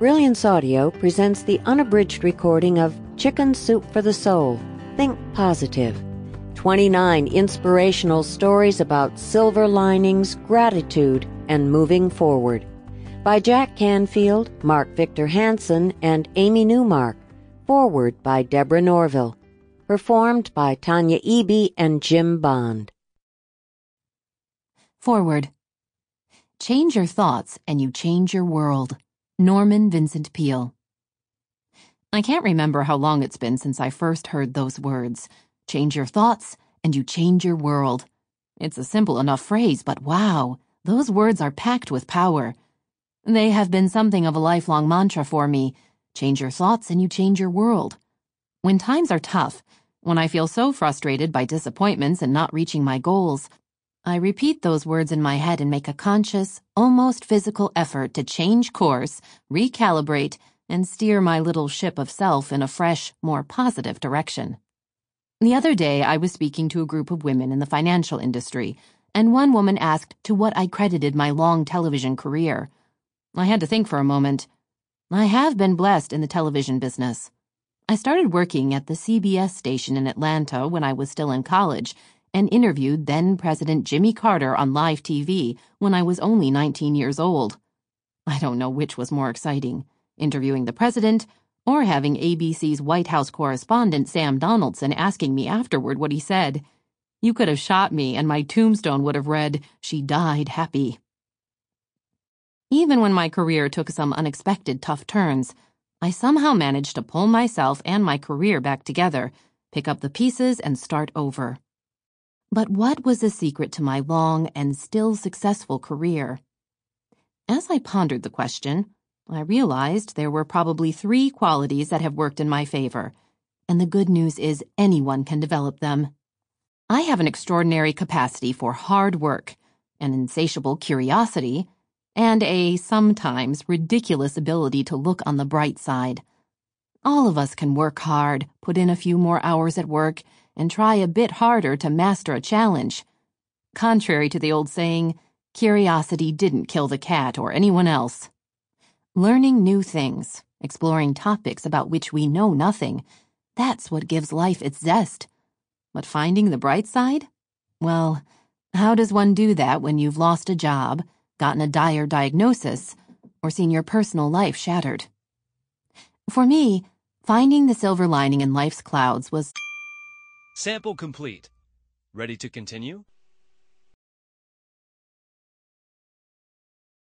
Brilliance Audio presents the unabridged recording of Chicken Soup for the Soul. Think positive. 29 inspirational stories about silver linings, gratitude, and moving forward. By Jack Canfield, Mark Victor Hansen, and Amy Newmark. Foreword by Deborah Norville. Performed by Tanya Eby and Jim Bond. Foreword. Change your thoughts and you change your world. Norman Vincent Peale. I can't remember how long it's been since I first heard those words. Change your thoughts, and you change your world. It's a simple enough phrase, but wow, those words are packed with power. They have been something of a lifelong mantra for me. Change your thoughts, and you change your world. When times are tough, when I feel so frustrated by disappointments and not reaching my goals, I repeat those words in my head and make a conscious, almost physical effort to change course, recalibrate, and steer my little ship of self in a fresh, more positive direction. The other day, I was speaking to a group of women in the financial industry, and one woman asked to what I credited my long television career. I had to think for a moment. I have been blessed in the television business. I started working at the CBS station in Atlanta when I was still in college and interviewed then President Jimmy Carter on live TV when I was only 19 years old. I don't know which was more exciting, interviewing the president or having ABC's White House correspondent Sam Donaldson asking me afterward what he said. You could have shot me and my tombstone would have read, She died happy. Even when my career took some unexpected tough turns, I somehow managed to pull myself and my career back together, pick up the pieces, and start over. But what was the secret to my long and still successful career? As I pondered the question, I realized there were probably three qualities that have worked in my favor, and the good news is anyone can develop them. I have an extraordinary capacity for hard work, an insatiable curiosity, and a sometimes ridiculous ability to look on the bright side. All of us can work hard, put in a few more hours at work, and try a bit harder to master a challenge. Contrary to the old saying, curiosity didn't kill the cat or anyone else. Learning new things, exploring topics about which we know nothing, that's what gives life its zest. But finding the bright side? Well, how does one do that when you've lost a job, gotten a dire diagnosis, or seen your personal life shattered? For me, finding the silver lining in life's clouds was Sample complete. Ready to continue?